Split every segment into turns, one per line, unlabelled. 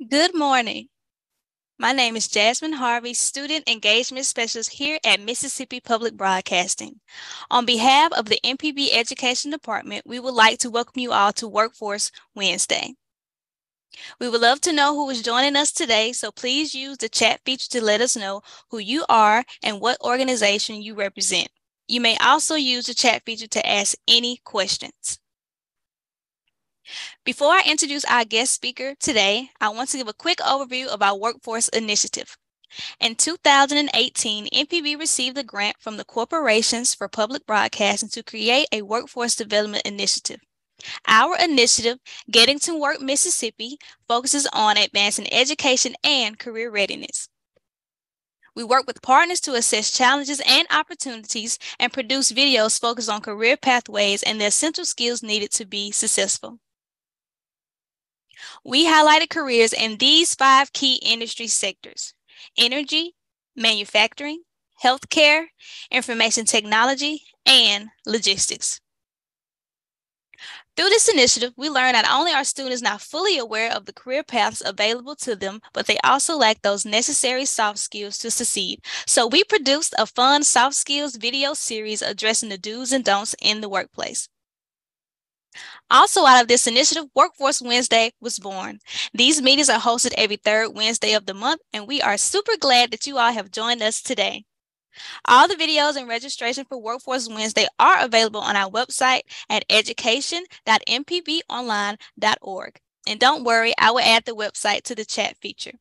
Good morning. My name is Jasmine Harvey, Student Engagement Specialist here at Mississippi Public Broadcasting. On behalf of the MPB Education Department, we would like to welcome you all to Workforce Wednesday. We would love to know who is joining us today, so please use the chat feature to let us know who you are and what organization you represent. You may also use the chat feature to ask any questions. Before I introduce our guest speaker today, I want to give a quick overview of our workforce initiative. In 2018, MPB received a grant from the Corporations for Public Broadcasting to create a workforce development initiative. Our initiative, Getting to Work Mississippi, focuses on advancing education and career readiness. We work with partners to assess challenges and opportunities and produce videos focused on career pathways and the essential skills needed to be successful. We highlighted careers in these five key industry sectors energy, manufacturing, healthcare, information technology, and logistics. Through this initiative, we learn not only are students not fully aware of the career paths available to them, but they also lack those necessary soft skills to succeed. So we produced a fun soft skills video series addressing the do's and don'ts in the workplace. Also, out of this initiative, Workforce Wednesday was born. These meetings are hosted every third Wednesday of the month, and we are super glad that you all have joined us today. All the videos and registration for Workforce Wednesday are available on our website at education.mpbonline.org. And don't worry, I will add the website to the chat feature.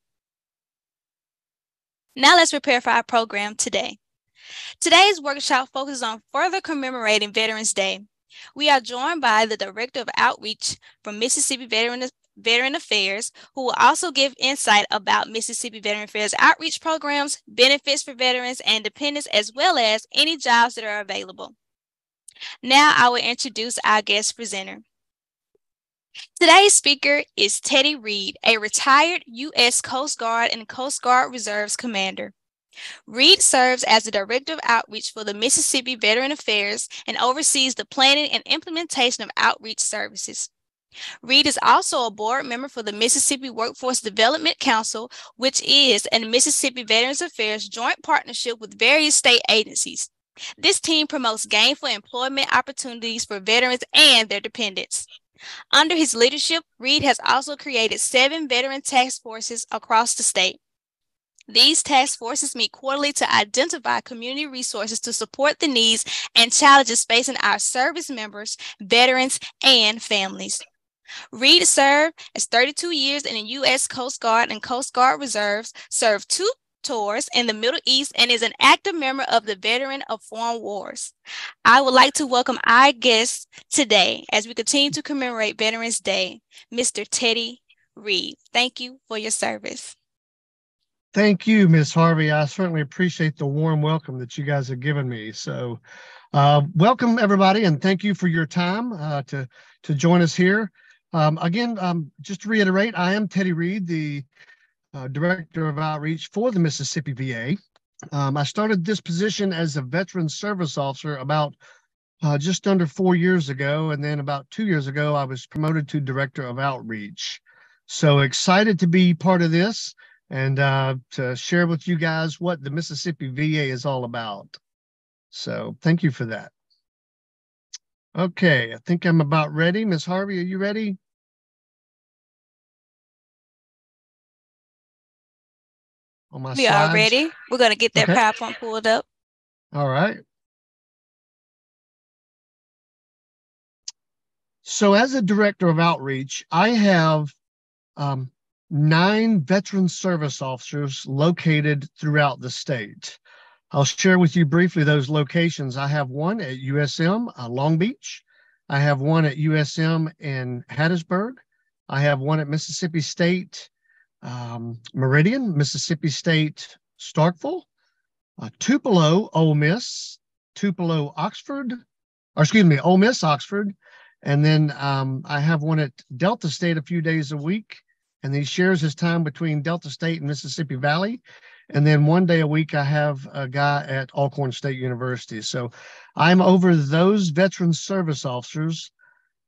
Now let's prepare for our program today. Today's workshop focuses on further commemorating Veterans Day. We are joined by the Director of Outreach from Mississippi Veteran, Veteran Affairs, who will also give insight about Mississippi Veteran Affairs outreach programs, benefits for veterans and dependents, as well as any jobs that are available. Now I will introduce our guest presenter. Today's speaker is Teddy Reed, a retired U.S. Coast Guard and Coast Guard Reserves commander. Reed serves as the Director of Outreach for the Mississippi Veteran Affairs and oversees the planning and implementation of outreach services. Reed is also a board member for the Mississippi Workforce Development Council, which is a Mississippi Veterans Affairs joint partnership with various state agencies. This team promotes gainful employment opportunities for veterans and their dependents. Under his leadership, Reed has also created seven veteran task forces across the state. These task forces meet quarterly to identify community resources to support the needs and challenges facing our service members, veterans, and families. Reed served as 32 years in the U.S. Coast Guard and Coast Guard Reserves, served two tours in the Middle East, and is an active member of the Veteran of Foreign Wars. I would like to welcome our guest today as we continue to commemorate Veterans Day, Mr. Teddy Reed. Thank you for your service.
Thank you, Ms. Harvey. I certainly appreciate the warm welcome that you guys have given me. So, uh, welcome everybody, and thank you for your time uh, to to join us here. Um, again, um, just to reiterate, I am Teddy Reed, the uh, Director of Outreach for the Mississippi VA. Um, I started this position as a Veteran Service Officer about uh, just under four years ago, and then about two years ago, I was promoted to Director of Outreach. So excited to be part of this and uh, to share with you guys what the Mississippi VA is all about. So thank you for that. Okay, I think I'm about ready. Miss Harvey, are you ready?
On my we slides? are ready. We're going to get that okay. PowerPoint pulled up.
All right. So as a director of outreach, I have um, nine veteran service officers located throughout the state. I'll share with you briefly those locations. I have one at USM uh, Long Beach. I have one at USM in Hattiesburg. I have one at Mississippi State um, Meridian, Mississippi State Starkville, uh, Tupelo, Ole Miss, Tupelo, Oxford, or excuse me, Ole Miss, Oxford. And then um, I have one at Delta State a few days a week and he shares his time between Delta State and Mississippi Valley. And then one day a week, I have a guy at Alcorn State University. So I'm over those veteran service officers.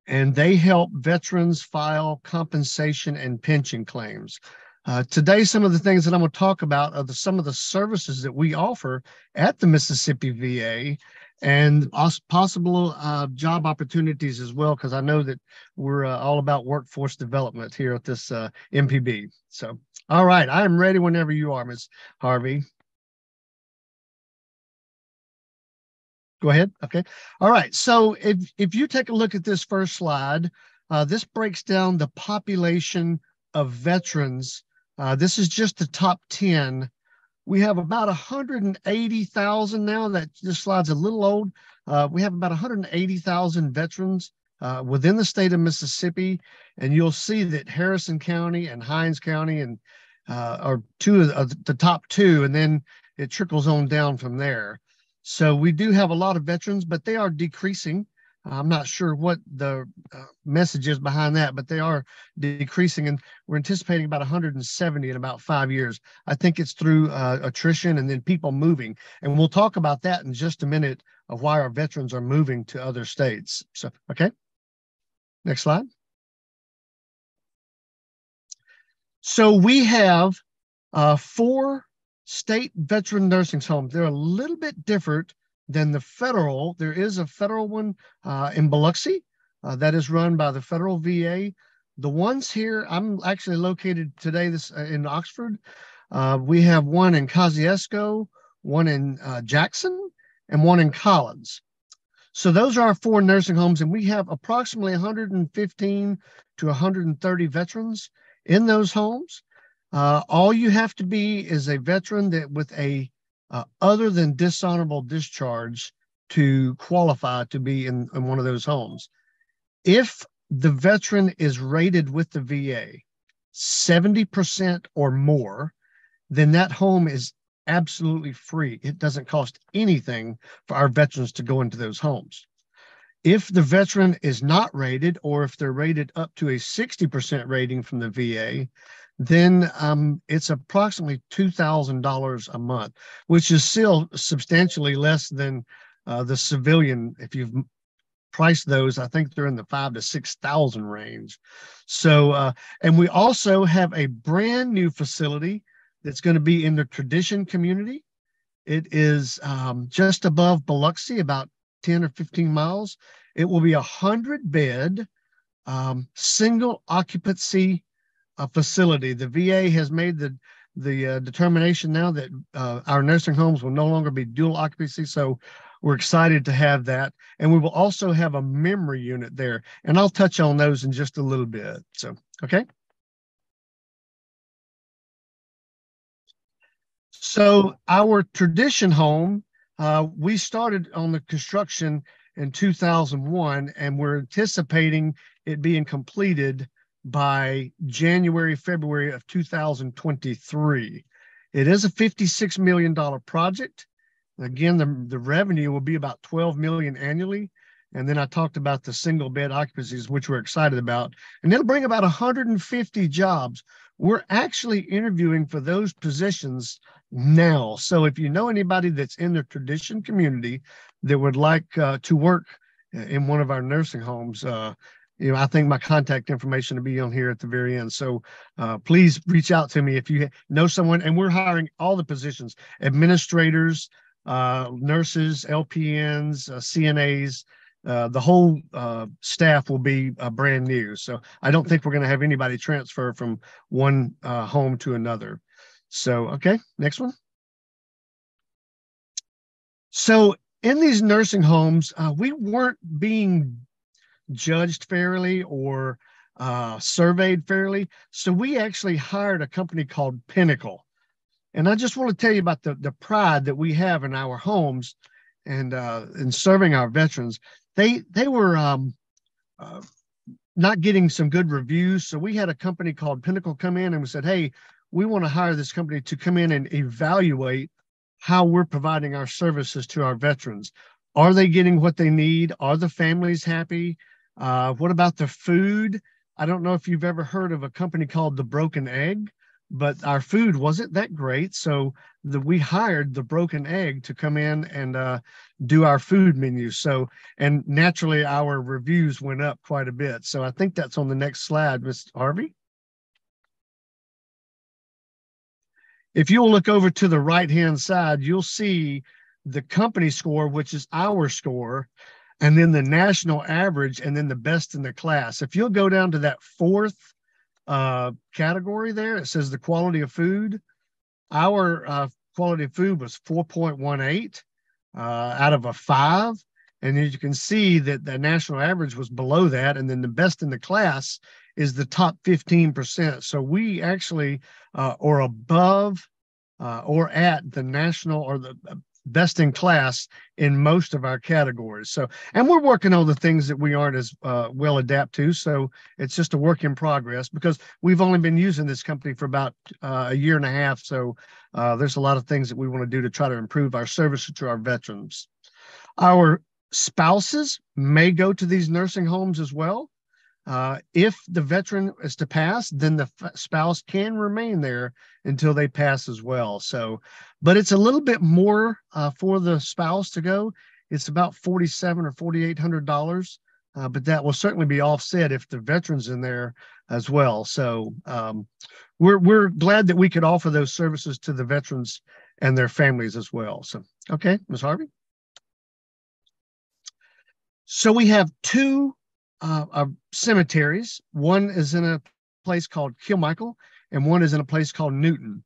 and they help veterans file compensation and pension claims. Uh, today, some of the things that I'm going to talk about are the, some of the services that we offer at the Mississippi VA and possible uh, job opportunities as well, because I know that we're uh, all about workforce development here at this uh, MPB. So, all right, I am ready whenever you are, Ms. Harvey. Go ahead. Okay. All right. So if, if you take a look at this first slide, uh, this breaks down the population of veterans uh, this is just the top 10. We have about 180,000 now. That this slide's a little old. Uh, we have about 180,000 veterans uh, within the state of Mississippi, and you'll see that Harrison County and Hinds County and uh, are two of the top two, and then it trickles on down from there. So we do have a lot of veterans, but they are decreasing. I'm not sure what the uh, message is behind that, but they are decreasing, and we're anticipating about 170 in about five years. I think it's through uh, attrition and then people moving, and we'll talk about that in just a minute of why our veterans are moving to other states. So, okay, next slide. So we have uh, four state veteran nursing homes. They're a little bit different than the federal. There is a federal one uh, in Biloxi uh, that is run by the federal VA. The ones here, I'm actually located today this uh, in Oxford. Uh, we have one in Kosciusko, one in uh, Jackson, and one in Collins. So those are our four nursing homes, and we have approximately 115 to 130 veterans in those homes. Uh, all you have to be is a veteran that with a uh, other than dishonorable discharge to qualify to be in, in one of those homes. If the veteran is rated with the VA 70% or more, then that home is absolutely free. It doesn't cost anything for our veterans to go into those homes. If the veteran is not rated, or if they're rated up to a 60% rating from the VA, then um, it's approximately $2,000 a month, which is still substantially less than uh, the civilian. If you've priced those, I think they're in the five to 6,000 range. So, uh, and we also have a brand new facility that's going to be in the tradition community. It is um, just above Biloxi, about 10 or 15 miles. It will be a 100 bed, um, single occupancy a facility. The VA has made the the uh, determination now that uh, our nursing homes will no longer be dual occupancy. So we're excited to have that. And we will also have a memory unit there. And I'll touch on those in just a little bit. So, okay. So our tradition home, uh, we started on the construction in 2001, and we're anticipating it being completed by January, February of 2023. It is a $56 million project. Again, the, the revenue will be about 12 million annually. And then I talked about the single bed occupancies, which we're excited about. And it'll bring about 150 jobs. We're actually interviewing for those positions now. So if you know anybody that's in the tradition community that would like uh, to work in one of our nursing homes, uh, you know, I think my contact information will be on here at the very end. So uh, please reach out to me if you know someone. And we're hiring all the positions: administrators, uh, nurses, LPNs, uh, CNAs. Uh, the whole uh, staff will be uh, brand new. So I don't think we're going to have anybody transfer from one home to another. So okay, next one. So in these nursing homes, we weren't being judged fairly or uh, surveyed fairly. So we actually hired a company called Pinnacle. And I just want to tell you about the, the pride that we have in our homes and uh, in serving our veterans. They they were um, uh, not getting some good reviews, so we had a company called Pinnacle come in and we said, "Hey, we want to hire this company to come in and evaluate how we're providing our services to our veterans. Are they getting what they need? Are the families happy? Uh, what about the food? I don't know if you've ever heard of a company called The Broken Egg. but our food wasn't that great. So the, we hired the Broken Egg to come in and uh, do our food menu. So, and naturally, our reviews went up quite a bit. So I think that's on the next slide, Ms. Harvey. If you'll look over to the right hand side, you'll see the company score, which is our score, and then the national average, and then the best in the class. If you'll go down to that fourth uh, category there. It says the quality of food. Our uh, quality of food was 4.18 uh, out of a five. And as you can see that the national average was below that. And then the best in the class is the top 15%. So we actually uh, are above uh, or at the national or the best in class in most of our categories. So, and we're working on the things that we aren't as uh, well adapt to. So it's just a work in progress because we've only been using this company for about uh, a year and a half. So uh, there's a lot of things that we want to do to try to improve our service to our veterans. Our spouses may go to these nursing homes as well. Uh, if the veteran is to pass, then the f- spouse can remain there until they pass as well. So, but it's a little bit more uh, for the spouse to go. It's about forty-seven or forty-eight hundred dollars, uh, but that will certainly be offset if the veterans in there as well. So, um, we're we're glad that we could offer those services to the veterans and their families as well. So, okay, Ms. Harvey. So we have two uh, cemeteries. One is in a place called Kilmichael, and one is in a place called Newton.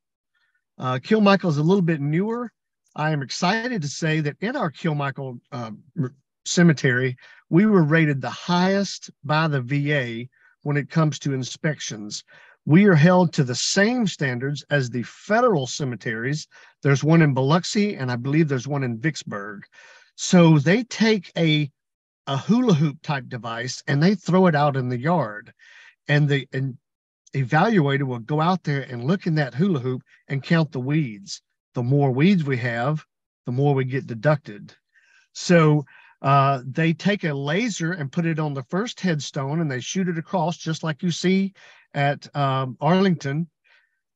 Uh, Kilmichael is a little bit newer. I am excited to say that in our Kilmichael uh, cemetery, we were rated the highest by the VA when it comes to inspections. We are held to the same standards as the federal cemeteries. There's one in Biloxi, and I believe there's one in Vicksburg. So they take a a hula hoop type device and they throw it out in the yard. And the and evaluator will go out there and look in that hula hoop and count the weeds. The more weeds we have the more we get deducted. So uh, they take a laser and put it on the first headstone and they shoot it across just like you see at um, arlington.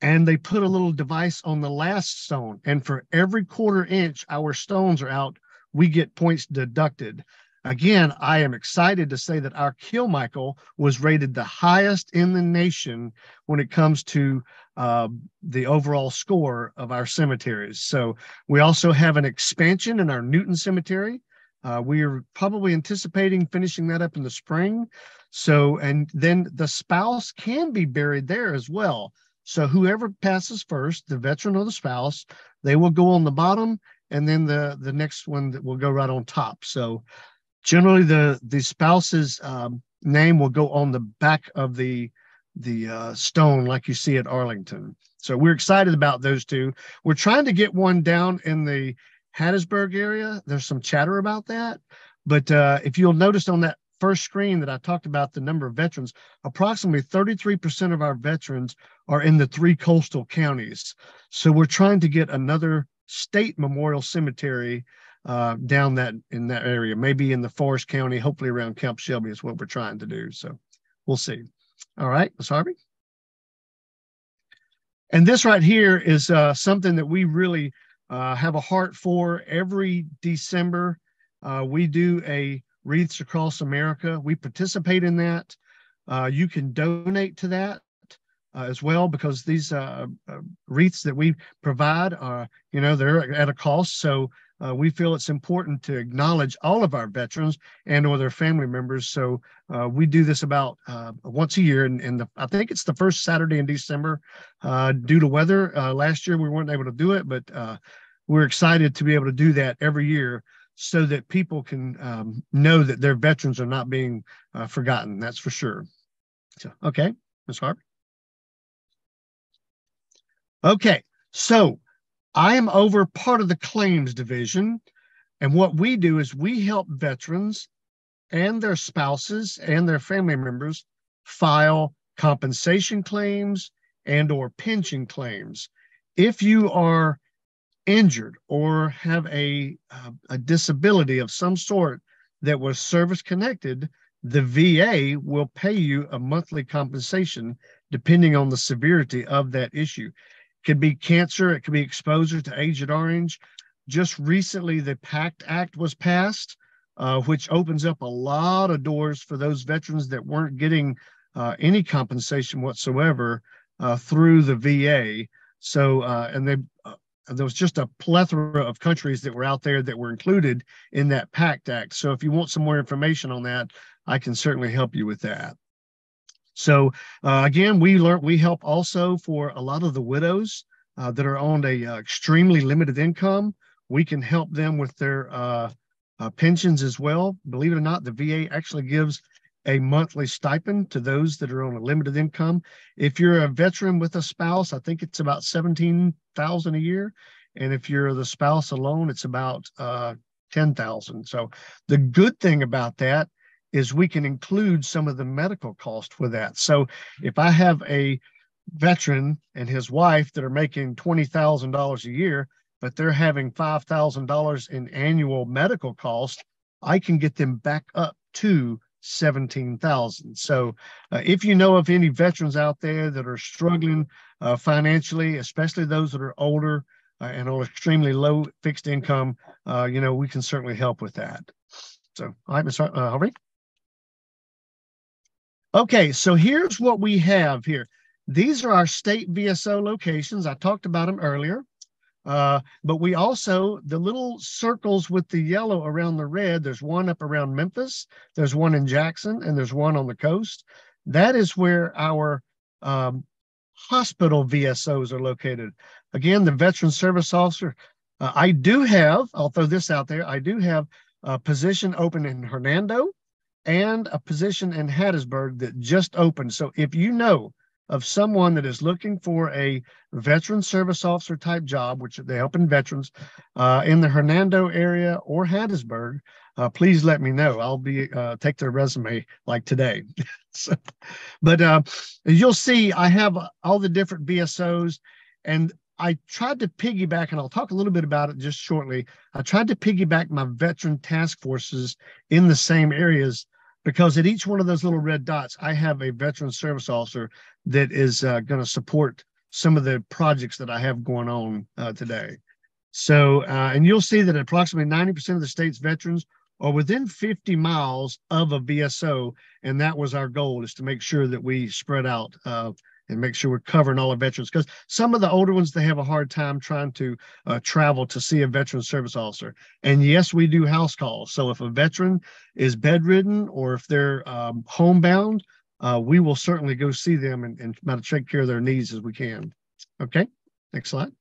And they put a little device on the last stone. And for every quarter inch our stones are out we get points deducted Again, I am excited to say that our Kilmichael was rated the highest in the nation when it comes to uh, the overall score of our cemeteries. So we also have an expansion in our Newton Cemetery. Uh, we are probably anticipating finishing that up in the spring. So, and then the spouse can be buried there as well. So whoever passes first, the veteran or the spouse, they will go on the bottom, and then the the next one that will go right on top. So generally the the spouse's um, name will go on the back of the the uh, stone like you see at arlington. So we're excited about those two. We're trying to get one down in the hattiesburg area. There's some chatter about that. But uh, if you'll notice on that first screen that i talked about the number of veterans approximately 33% of our veterans are in the three coastal counties. So we're trying to get another state memorial cemetery uh, down that in that area, maybe in the Forrest County, hopefully around Camp Shelby is what we're trying to do. So we'll see. All right, Ms. Harvey. And this right here is uh, something that we really uh, have a heart for every December. Uh, we do a Wreaths Across America. We participate in that. Uh, you can donate to that. Uh, as well because these uh, uh, wreaths that we provide are you know they're at a cost so uh, we feel it's important to acknowledge all of our veterans and or their family members. So uh, we do this about uh, once a year, and, and the, I think it's the first Saturday in December. Uh, due to weather, uh, last year we weren't able to do it, but uh, we're excited to be able to do that every year so that people can um, know that their veterans are not being forgotten. That's for sure. So, okay, Ms. Harper. Okay, so I am over part of the claims division. And what we do is we help veterans and their spouses and their family members file compensation claims and or pension claims. If you are injured or have a, uh, a disability of some sort that was service connected, the VA will pay you a monthly compensation depending on the severity of that issue. Could be cancer, it could be exposure to Agent Orange. Just recently, the PACT Act was passed, uh, which opens up a lot of doors for those veterans that weren't getting uh, any compensation whatsoever uh, through the VA. So, uh, and they, uh, there was just a plethora of countries that were out there that were included in that PACT Act. So, if you want some more information on that, I can certainly help you with that. So, uh, again, we learn we help also for a lot of the widows uh, that are on a uh, extremely limited income. We can help them with their pensions as well. Believe it or not, the VA actually gives a monthly stipend to those that are on a limited income. If you're a veteran with a spouse, I think it's about 17,000 a year. And if you're the spouse alone, it's about uh, 10,000. So the good thing about that is we can include some of the medical cost with that. So if I have a veteran and his wife that are making $20,000 a year, but they're having $5,000 in annual medical cost, I can get them back up to 17,000. So uh, if you know of any veterans out there that are struggling uh, financially, especially those that are older uh, and on extremely low fixed income, uh, you know, we can certainly help with that. So, all right, Mr. Uh, Harvey. Okay, so here's what we have here. These are our state VSO locations. I talked about them earlier. Uh, but we also, the little circles with the yellow around the red, there's one up around Memphis, there's one in Jackson, and there's one on the coast. That is where our um, hospital VSOs are located. Again, the veteran service officer, uh, I do have, I'll throw this out there, I do have a position open in Hernando and a position in Hattiesburg that just opened. So if you know of someone that is looking for a veteran service officer type job, which they in veterans uh, in the Hernando area or Hattiesburg, uh, please let me know. I'll be uh, take their resume like today. so, but uh, you'll see, I have all the different VSOs, and I tried to piggyback, and I'll talk a little bit about it just shortly. I tried to piggyback my veteran task forces in the same areas because at each one of those little red dots, I have a veteran service officer that is uh, going to support some of the projects that I have going on uh, today. So, uh, and you'll see that approximately 90% of the state's veterans are within 50 miles of a VSO. And that was our goal is to make sure that we spread out uh, and make sure we're covering all the veterans because some of the older ones they have a hard time trying to uh, travel to see a veteran service officer. And yes we do house calls. So if a veteran is bedridden or if they're um, homebound uh, we will certainly go see them and, and try to take care of their needs as we can. Okay? Next slide.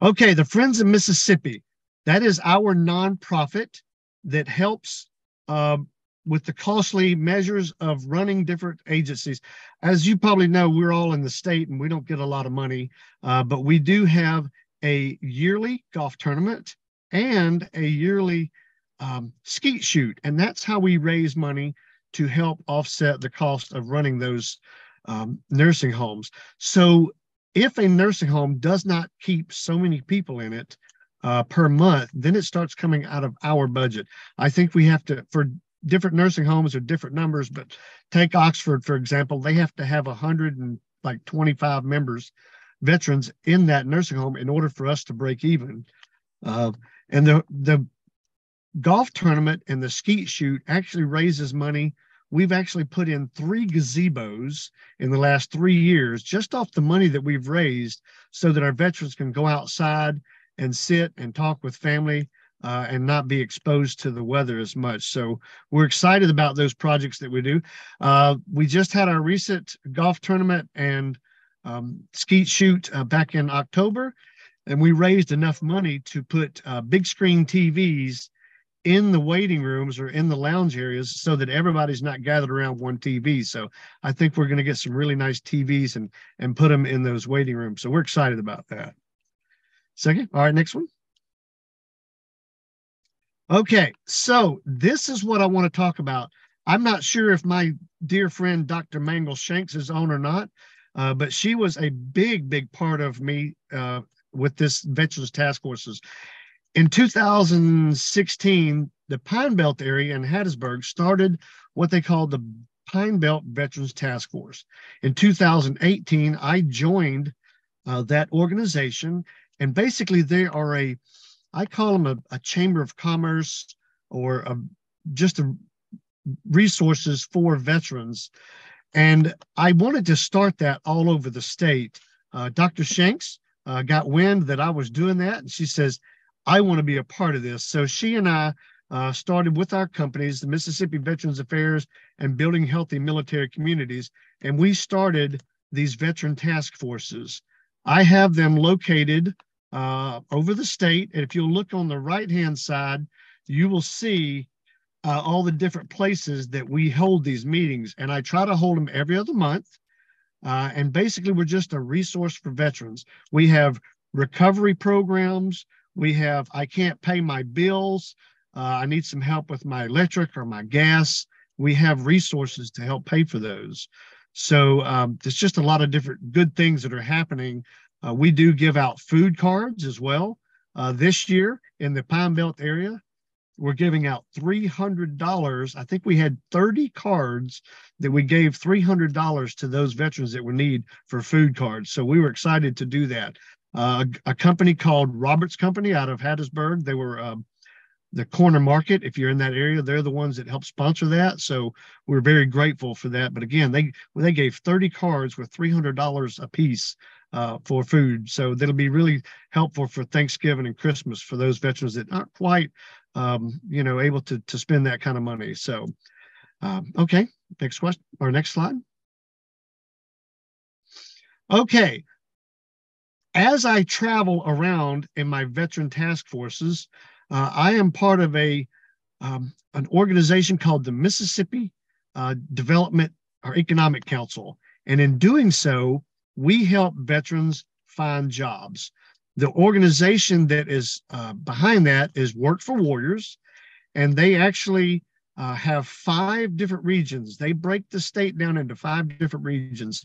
Okay the friends of mississippi. That is our nonprofit that helps uh, with the costly measures of running different agencies. As you probably know, we're all in the state and we don't get a lot of money, uh, but we do have a yearly golf tournament and a yearly um, skeet shoot. And that's how we raise money to help offset the cost of running those um, nursing homes. So if a nursing home does not keep so many people in it, uh, per month, then it starts coming out of our budget. I think we have to, for different nursing homes are different numbers, but take Oxford, for example, they have to have 100 and like 25 members, veterans in that nursing home in order for us to break even. Uh, and the, the golf tournament and the skeet shoot actually raises money. We've actually put in three gazebos in the last three years just off the money that we've raised so that our veterans can go outside and sit and talk with family uh, and not be exposed to the weather as much. So we're excited about those projects that we do. Uh, we just had our recent golf tournament and um, skeet shoot uh, back in October, and we raised enough money to put uh, big screen TVs in the waiting rooms or in the lounge areas so that everybody's not gathered around one TV. So I think we're going to get some really nice TVs and and put them in those waiting rooms. So we're excited about that. Second, all right, next one. Okay, so this is what I want to talk about. I'm not sure if my dear friend Dr. Mangle Shanks is on or not, uh, but she was a big, big part of me uh, with this Veterans Task Forces. In 2016, the Pine Belt area in Hattiesburg started what they called the Pine Belt Veterans Task Force. In 2018, I joined uh, that organization, and basically they are a, I call them a, a chamber of commerce or a, just a resources for veterans. And I wanted to start that all over the state. Uh, Dr. Shanks uh, got wind that I was doing that, and she says, I want to be a part of this. So she and I uh, started with our companies, the Mississippi Veterans Affairs and Building Healthy Military Communities, and we started these veteran task forces. I have them located uh, over the state. And if you'll look on the right hand side, you will see uh, all the different places that we hold these meetings. And I try to hold them every other month. Uh, and basically, we're just a resource for veterans. We have recovery programs. We have, I can't pay my bills. Uh, I need some help with my electric or my gas. We have resources to help pay for those. So um, there's just a lot of different good things that are happening. Uh, we do give out food cards as well. Uh, this year in the Pine Belt area, we're giving out $300. I think we had 30 cards that we gave $300 to those veterans that would need for food cards. So we were excited to do that. Uh, a, company called Roberts Company out of Hattiesburg, they were uh, the corner market. If you're in that area, they're the ones that help sponsor that. So we're very grateful for that. But again, they they gave 30 cards with $300 a piece uh, for food. So that'll be really helpful for Thanksgiving and Christmas for those veterans that aren't quite, um, you know, able to to spend that kind of money. So, um, okay, next question or next slide. Okay. As I travel around in my veteran task forces, uh, I am part of a um, an organization called the Mississippi uh, Development or Economic Council, and in doing so, we help veterans find jobs. The organization that is uh, behind that is Work for Warriors, and they actually uh, have five different regions. They break the state down into five different regions.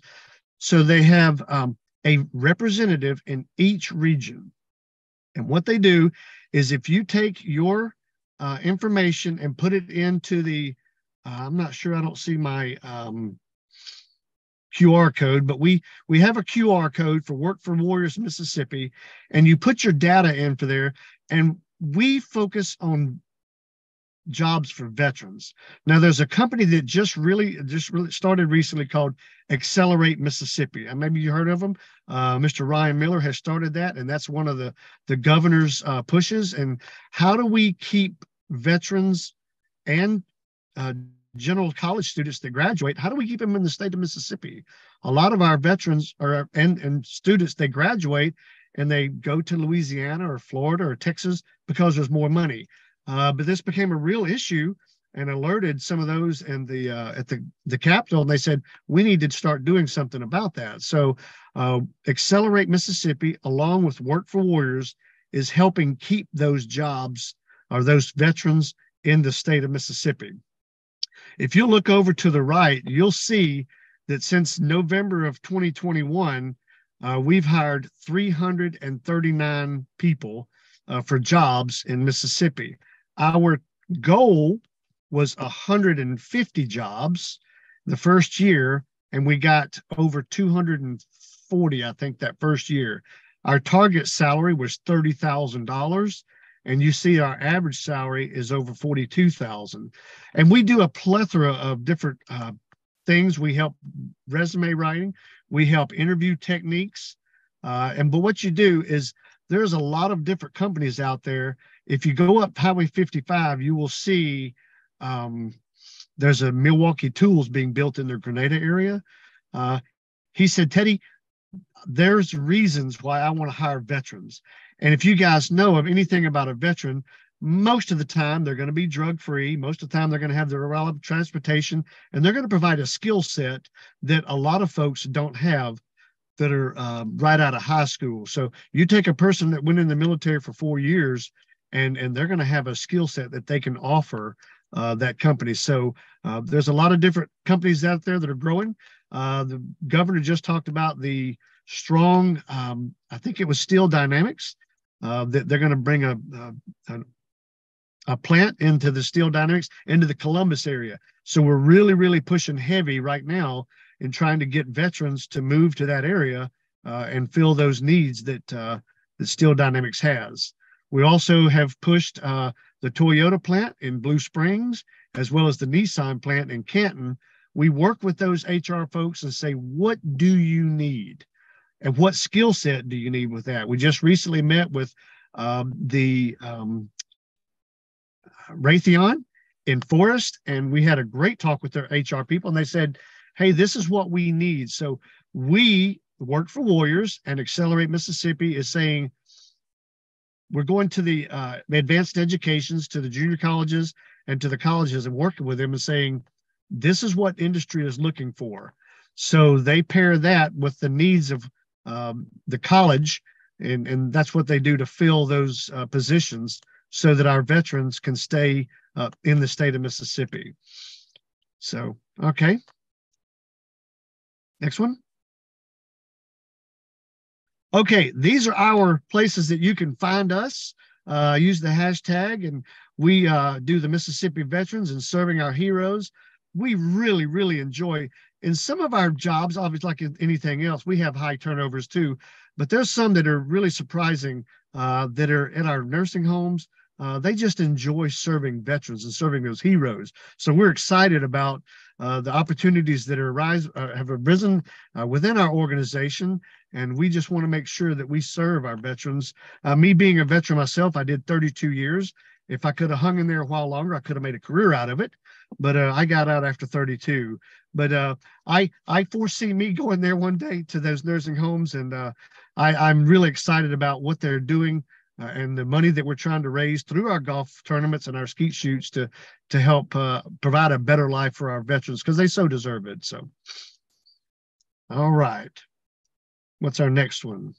So they have um, a representative in each region. And what they do is if you take your uh, information and put it into the, uh, I'm not sure, I don't see my um, QR code, but we we have a QR code for Work for Warriors Mississippi, and you put your data in for there, and we focus on jobs for veterans. Now, there's a company that just really just really started recently called Accelerate Mississippi. And maybe you heard of them. Uh, Mr. Ryan Miller has started that, and that's one of the the governor's uh, pushes. And how do we keep veterans and uh, general college students that graduate? How do we keep them in the state of Mississippi? A lot of our veterans are and and students they graduate and they go to Louisiana or Florida or Texas because there's more money uh, but this became a real issue and alerted some of those in the uh, at the the Capitol, and they said we need to start doing something about that. So, uh, Accelerate Mississippi, along with Work for Warriors, is helping keep those jobs or those veterans in the state of Mississippi. If you look over to the right, you'll see that since November of 2021, uh, we've hired 339 people uh, for jobs in Mississippi. Our goal was 150 jobs the first year, and we got over 240, I think, that first year. Our target salary was $30,000 and you see our average salary is over 42,000. And we do a plethora of different uh, things. We help resume writing, we help interview techniques. Uh, and but what you do is there's a lot of different companies out there if you go up Highway 55, you will see um, there's a Milwaukee Tools being built in the Grenada area. Uh, he said, Teddy, there's reasons why I want to hire veterans. And if you guys know of anything about a veteran, most of the time they're going to be drug free. Most of the time they're going to have their relevant transportation and they're going to provide a skill set that a lot of folks don't have that are uh, right out of high school. So you take a person that went in the military for four years and and they're going to have a skill set that they can offer uh, that company. So uh, there's a lot of different companies out there that are growing. Uh, the governor just talked about the strong. Um, I think it was Steel Dynamics uh, they're going to bring a, a, a plant into the Steel Dynamics into the Columbus area. So we're really, really pushing heavy right now in trying to get veterans to move to that area uh, and fill those needs that uh, that Steel Dynamics has. We also have pushed uh, the Toyota plant in Blue Springs as well as the Nissan plant in Canton. We work with those HR folks and say, what do you need? And what skill set do you need with that? We just recently met with um, the um, Raytheon in Forest, and we had a great talk with their HR people, and they said, "Hey, this is what we need." So we work for Warriors, and Accelerate Mississippi is saying we're going to the uh, advanced educations, to the junior colleges, and to the colleges, and working with them and saying, "This is what industry is looking for." So they pair that with the needs of um, the college, and and that's what they do to fill those uh, positions so that our veterans can stay uh, in the state of Mississippi. So, okay. Next one. Okay, these are our places that you can find us. Uh, use the hashtag, and we uh, do the Mississippi veterans and serving our heroes. We really, really enjoy. In some of our jobs, obviously, like anything else, we have high turnovers too. But there's some that are really surprising uh, that are in our nursing homes. Uh, they just enjoy serving veterans and serving those heroes. So we're excited about uh, the opportunities that are arise uh, have arisen uh, within our organization, and we just want to make sure that we serve our veterans. Uh, me being a veteran myself, I did 32 years. If I could have hung in there a while longer, I could have made a career out of it. But uh, I got out after 32. But I I foresee me going there one day to those nursing homes, and I, I'm really excited about what they're doing uh, and the money that we're trying to raise through our golf tournaments and our skeet shoots to to help uh, provide a better life for our veterans because they so deserve it. So, all right, what's our next one?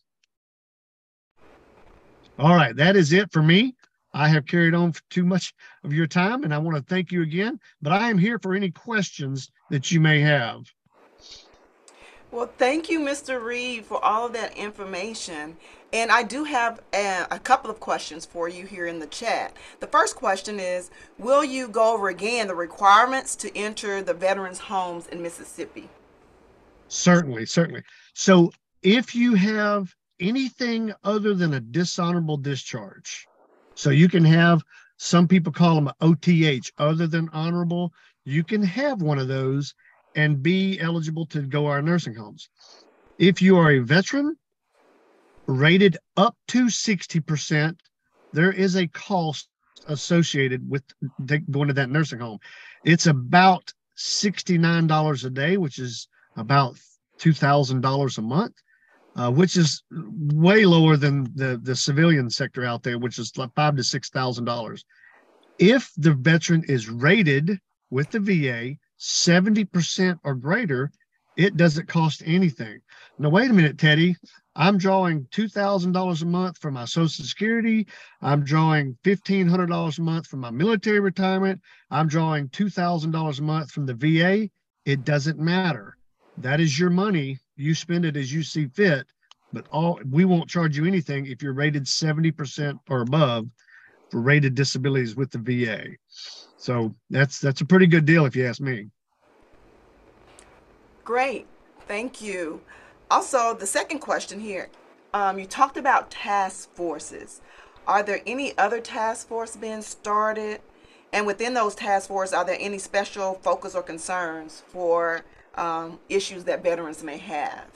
All right, that is it for me. I have carried on for too much of your time, and I want to thank you again. But I am here for any questions that you may have.
Well, thank you, Mr. Reed, for all of that information. And I do have a, a, couple of questions for you here in the chat. The first question is Will you go over again the requirements to enter the veterans' homes in Mississippi?
Certainly, certainly. So if you have anything other than a dishonorable discharge, so you can have some people call them OTH, other than honorable, you can have one of those and be eligible to go our nursing homes. If you are a veteran rated up to 60%, there is a cost associated with going to that nursing home. It's about $69 a day, which is about $2,000 a month, uh, which is way lower than the, the civilian sector out there, which is like five to $6,000. If the veteran is rated with the VA 70% or greater, it doesn't cost anything. Now, wait a minute, Teddy. I'm drawing $2,000 a month for my Social Security. I'm drawing $1,500 a month from my military retirement. I'm drawing $2,000 a month from the VA. It doesn't matter. That is your money. You spend it as you see fit. But all we won't charge you anything if you're rated 70% or above for rated disabilities with the VA. So that's that's a pretty good deal if you ask me.
Great. Thank you. Also, the second question here um, you talked about task forces. Are there any other task force being started? And within those task forces, are there any special focus or concerns for um, issues that veterans may have?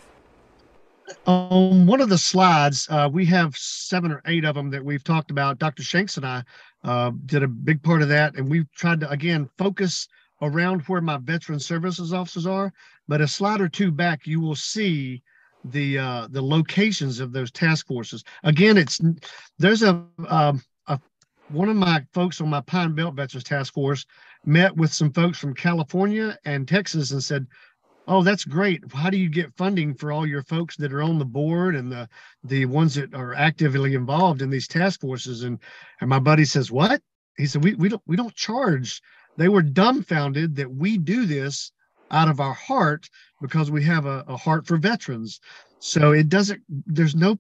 On one of the slides, uh, we have seven or eight of them that we've talked about. Dr. Shanks and I uh, did a big part of that, and we've tried to again focus around where my veteran services officers are. But a slide or two back, you will see the uh, the locations of those task forces. Again, it's there's a, um, a one of my folks on my Pine Belt Veterans Task Force met with some folks from California and Texas and said, "Oh, that's great. How do you get funding for all your folks that are on the board and the the ones that are actively involved in these task forces?" And and my buddy says, "What?" He said, "We we don't we don't charge." They were dumbfounded that we do this out of our heart because we have a, a heart for veterans. So it doesn't, there's no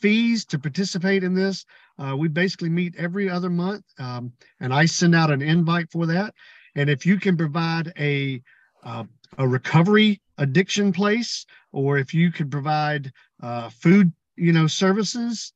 fees to participate in this. Uh, we basically meet every other month, um, and I send out an invite for that. And if you can provide a uh, a recovery addiction place, or if you could provide uh, food, you know, services,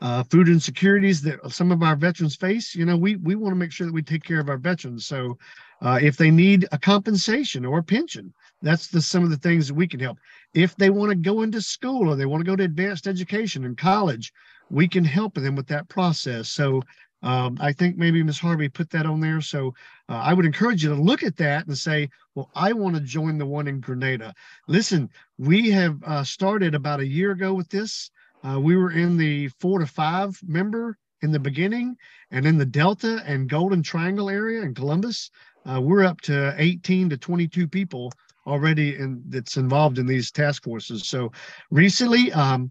uh, food insecurities that some of our veterans face, you know, we we want to make sure that we take care of our veterans. So, uh, if they need a compensation or a pension, that's the some of the things that we can help. If they want to go into school or they want to go to advanced education and college, we can help them with that process. So um, I think maybe Ms. Harvey put that on there. So uh, I would encourage you to look at that and say, well, I want to join the one in Grenada. Listen, we have uh, started about a year ago with this. Uh, we were in the four to five member in the beginning, and in the Delta and Golden Triangle area in Columbus, uh, we're up to 18 to 22 people already in, that's involved in these task forces. So recently, um,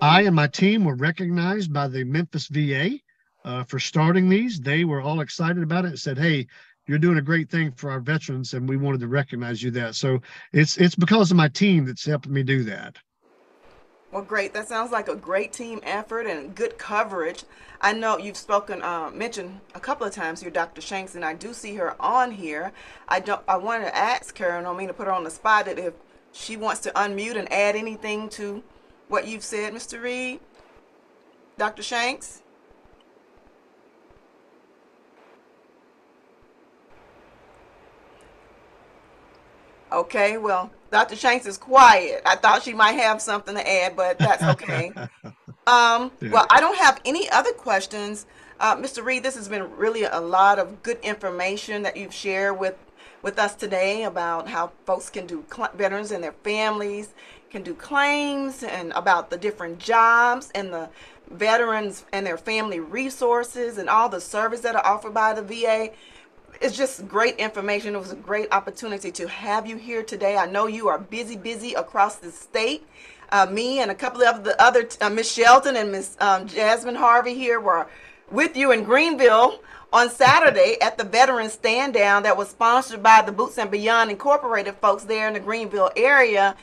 I and my team were recognized by the Memphis VA uh, for starting these. They were all excited about it and said, "Hey, you're doing a great thing for our veterans, and we wanted to recognize you that." So it's it's because of my team that's helping me do that.
Well, great. That sounds like a great team effort and good coverage. I know you've spoken, uh, mentioned a couple of times here, Dr. Shanks, and I do see her on here. I don't. I wanted to ask her, and I don't mean to put her on the spot, that if she wants to unmute and add anything to what you've said, Mr. Reed, Dr. Shanks. Okay, well, Dr. Shanks is quiet. I thought she might have something to add, but that's okay. um. Well, I don't have any other questions. Uh, Mr. Reed, this has been really a lot of good information that you've shared with, with us today about how folks can do, veterans and their families can do claims and about the different jobs and the veterans and their family resources and all the service that are offered by the VA it's just great information. It was a great opportunity to have you here today. I know you are busy, busy across the state. Uh, me and a couple of the other, uh, Miss Shelton and Miss um, Jasmine Harvey here were with you in Greenville on Saturday at the Veterans Stand Down that was sponsored by the Boots and Beyond Incorporated folks there in the Greenville area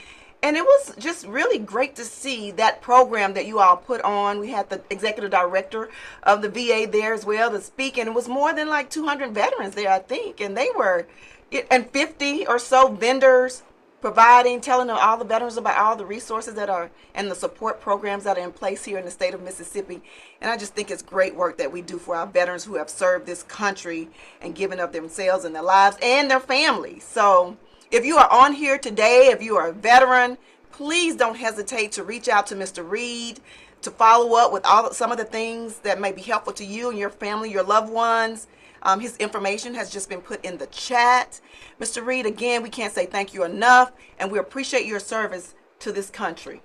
and it was just really great to see that program that you all put on. We had the executive director of the VA there as well to speak, and it was more than like 200 veterans there, I think, and they were, and 50 or so vendors providing, telling all the veterans about all the resources that are and the support programs that are in place here in the state of Mississippi. And I just think it's great work that we do for our veterans who have served this country and given up themselves and their lives and their families. So if you are on here today, if you are a veteran, please don't hesitate to reach out to Mr. Reed to follow up with all some of the things that may be helpful to you and your family, your loved ones. Um, his information has just been put in the chat. Mr. Reed, again, we can't say thank you enough, and we appreciate your service to this country.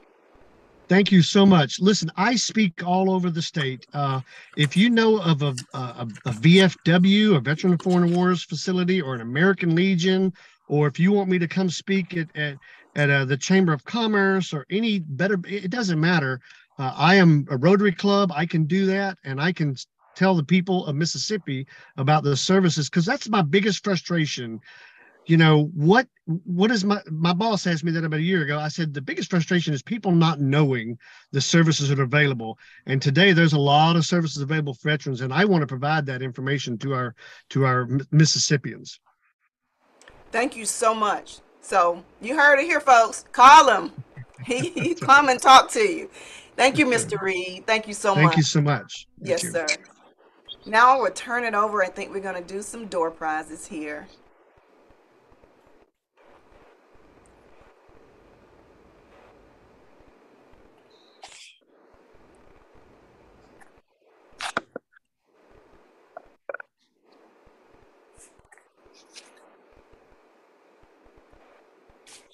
Thank you so much. Listen, I speak all over the state. Uh, if you know of a, a, a VFW, a Veteran of Foreign Wars facility, or an American Legion, or if you want me to come speak at at, at uh, the Chamber of Commerce or any better, it doesn't matter. Uh, I am a Rotary Club. I can do that, and I can tell the people of Mississippi about the services because that's my biggest frustration. You know what? What is my my boss asked me that about a year ago? I said the biggest frustration is people not knowing the services that are available. And today there's a lot of services available for veterans, and I want to provide that information to our to our Mississippians.
Thank you so much. So you heard it here, folks. Call him. He, he come and talk to you. Thank you, Mr. Reed. Thank you so
Thank
much.
Thank you so much.
Thank yes, you. sir. Now we'll turn it over. I think we're going to do some door prizes here.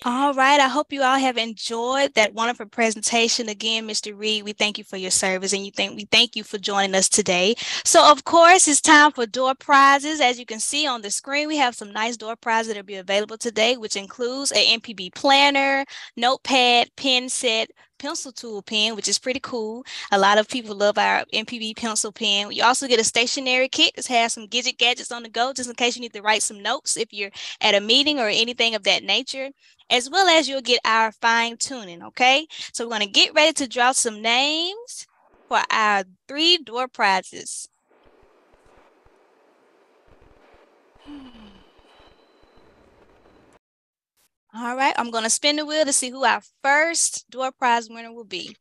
All right. I hope you all have enjoyed that wonderful presentation. Again, Mr. Reed, we thank you for your service and you think we thank you for joining us today. So of course, it's time for door prizes. As you can see on the screen, we have some nice door prizes that will be available today, which includes a MPB planner, notepad, pen set, pencil tool pen, which is pretty cool. A lot of people love our MPB pencil pen. You also get a stationery kit that has some gadget gadgets on the go, just in case you need to write some notes if you're at a meeting or anything of that nature, as well as you'll get our fine tuning. Okay, so we're going to get ready to draw some names for our three door prizes. All right, I'm going to spin the wheel to see who our first door prize winner will be.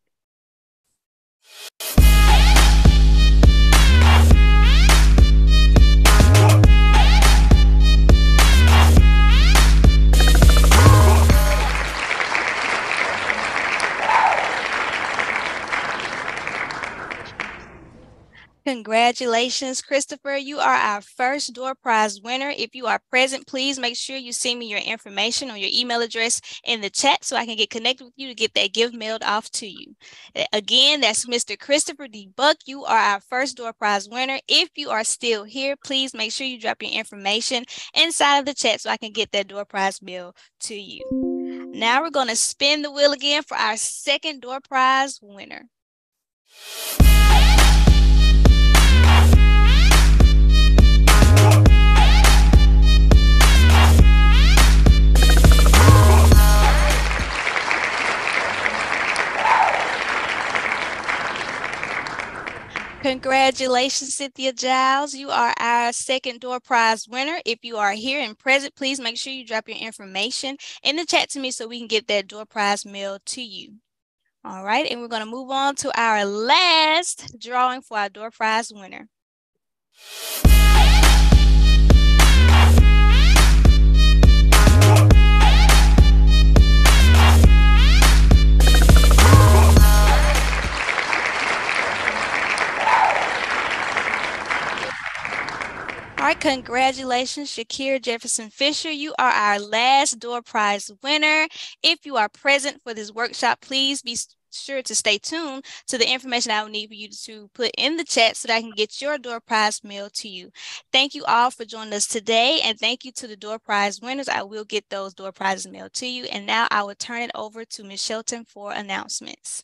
Congratulations, Christopher. You are our first door prize winner. If you are present, please make sure you send me your information or your email address in the chat so I can get connected with you to get that gift mailed off to you. Again, that's Mr. Christopher D. Buck. You are our first door prize winner. If you are still here, please make sure you drop your information inside of the chat so I can get that door prize mail to you. Now we're going to spin the wheel again for our second door prize winner. Congratulations, Cynthia Giles. You are our second door prize winner. If you are here and present, please make sure you drop your information in the chat to me so we can get that door prize mailed to you. All right, and we're going to move on to our last drawing for our door prize winner. Congratulations, Shakir Jefferson Fisher. You are our last door prize winner. If you are present for this workshop, please be sure to stay tuned to the information I will need for you to put in the chat so that I can get your door prize mailed to you. Thank you all for joining us today, and thank you to the door prize winners. I will get those door prizes mailed to you. And now I will turn it over to Ms. Shelton for announcements.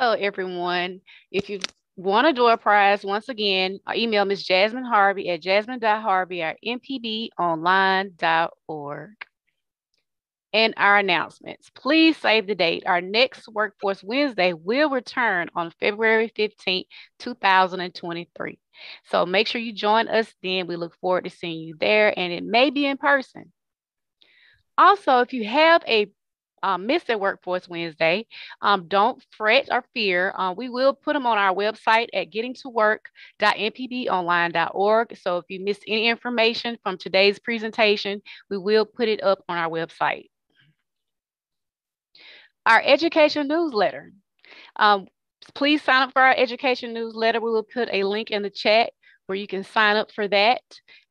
Hello, everyone. If you want a door prize, once again, uh, email Ms. Jasmine Harvey at jasmine.harvey at mpbonline.org. And our announcements. Please save the date. Our next Workforce Wednesday will return on February 15th, 2023. So make sure you join us then. We look forward to seeing you there, and it may be in person. Also, if you have a um, miss their Workforce Wednesday, um, don't fret or fear. Uh, we will put them on our website at gettingtowork.mpbonline.org. So if you missed any information from today's presentation, we will put it up on our website. Our education newsletter. Um, please sign up for our education newsletter. We will put a link in the chat where you can sign up for that.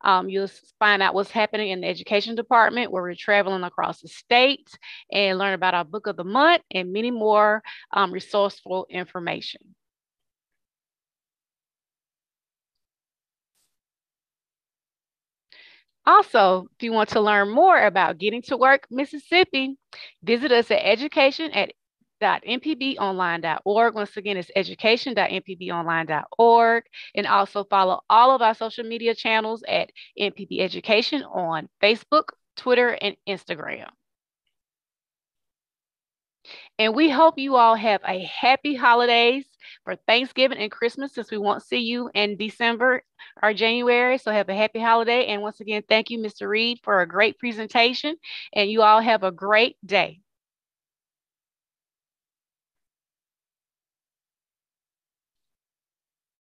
Um, you'll find out what's happening in the education department where we're traveling across the state and learn about our book of the month and many more um, resourceful information. Also, if you want to learn more about Getting to Work Mississippi, visit us at education at education.mpbonline.org. Once again, it's education.mpbonline.org. And also follow all of our social media channels at MPB Education on Facebook, Twitter, and Instagram. And we hope you all have a happy holidays for Thanksgiving and Christmas since we won't see you in December or January. So have a happy holiday. And once again, thank you, Mr. Reed, for a great presentation. And you all have a great day.